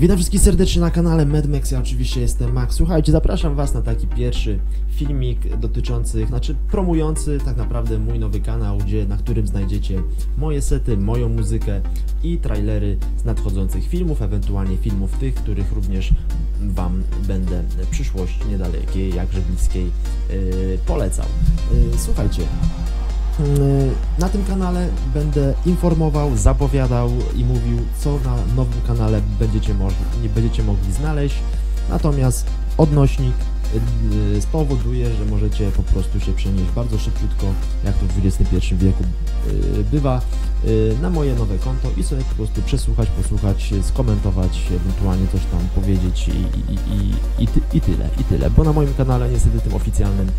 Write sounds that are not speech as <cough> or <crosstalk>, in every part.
Witam wszystkich serdecznie na kanale MedMax, ja oczywiście jestem Max. Słuchajcie, zapraszam Was na taki pierwszy filmik dotyczący, znaczy promujący tak naprawdę mój nowy kanał, gdzie, na którym znajdziecie moje sety, moją muzykę i trailery z nadchodzących filmów, ewentualnie filmów tych, których również Wam będę w przyszłości niedalekiej, jakże bliskiej yy, polecał. Yy, słuchajcie, na tym kanale będę informował, zapowiadał i mówił, co na nowym kanale będziecie, nie będziecie mogli znaleźć. Natomiast odnośnik spowoduje, że możecie po prostu się przenieść bardzo szybciutko, jak to w XXI wieku y, bywa, y, na moje nowe konto i sobie po prostu przesłuchać, posłuchać, skomentować, ewentualnie coś tam powiedzieć i, i, i, i, ty, i tyle, i tyle. Bo na moim kanale niestety tym oficjalnym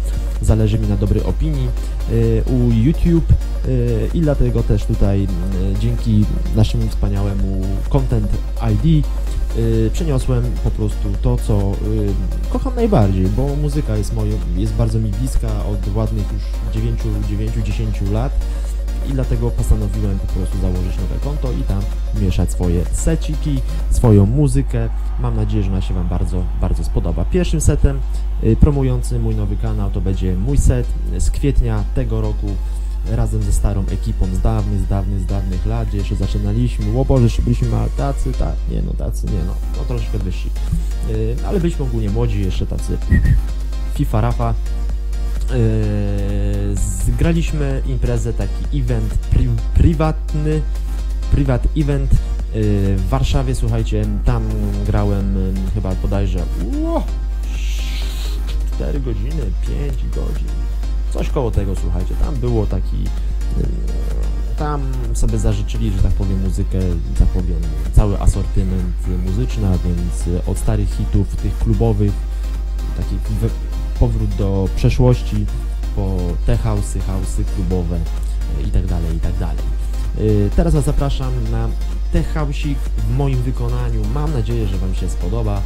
zależy mi na dobrej opinii u YouTube i dlatego też tutaj dzięki naszemu wspaniałemu Content ID przeniosłem po prostu to, co yy, kocham najbardziej, bo muzyka jest, moją, jest bardzo mi bliska od ładnych już 9-10 lat i dlatego postanowiłem po prostu założyć nowe konto i tam mieszać swoje seciki, swoją muzykę. Mam nadzieję, że ona się Wam bardzo, bardzo spodoba. Pierwszym setem yy, promującym mój nowy kanał to będzie mój set z kwietnia tego roku razem ze starą ekipą z dawnych, z dawnych, z dawnych lat, gdzie jeszcze zaczynaliśmy, o Boże, jeszcze byliśmy mal, tacy, tak, nie no, tacy, nie no, no troszkę wyżsi, yy, ale byliśmy ogólnie młodzi, jeszcze tacy FIFA Rafa, yy, zgraliśmy imprezę, taki event pri prywatny, prywat event yy, w Warszawie, słuchajcie, tam grałem yy, chyba bodajże, uo, 4 godziny, 5 godzin, Coś koło tego, słuchajcie, tam było taki... Y, tam sobie zażyczyli, że tak powiem, muzykę, tak powiem, cały asortyment muzyczny, a więc od starych hitów, tych klubowych, taki powrót do przeszłości, po te house'y, house'y klubowe i tak dalej, i tak dalej. Y, teraz Was zapraszam na te house'ik w moim wykonaniu. Mam nadzieję, że Wam się spodoba.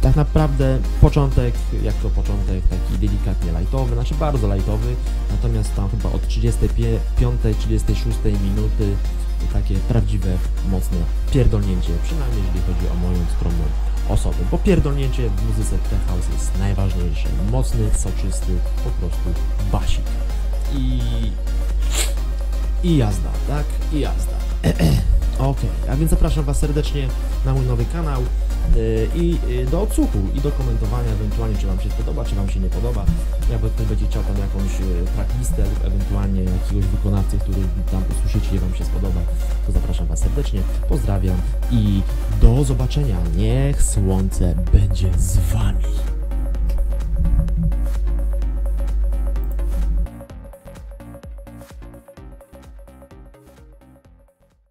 Tak naprawdę początek, jak to początek, taki delikatnie lightowy, znaczy bardzo lightowy, natomiast tam chyba od 35-36 minuty takie prawdziwe, mocne pierdolnięcie, przynajmniej jeżeli chodzi o moją skromną osobę, bo pierdolnięcie w muzyce tech house jest najważniejsze, mocny, soczysty, po prostu basik. I, i jazda, tak, i jazda. <clears throat> ok, a więc zapraszam Was serdecznie na mój nowy kanał, i y, do odsłuchu i do komentowania ewentualnie, czy Wam się podoba, czy Wam się nie podoba. Jak ktoś będzie chciał tam jakąś y, tracklistę lub ewentualnie jakiegoś wykonawcy, który tam usłyszycie i Wam się spodoba, to zapraszam Was serdecznie, pozdrawiam i do zobaczenia. Niech słońce będzie z Wami.